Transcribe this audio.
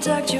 contact you